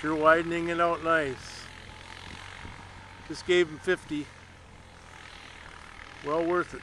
Sure widening it out nice. Just gave him 50. Well worth it.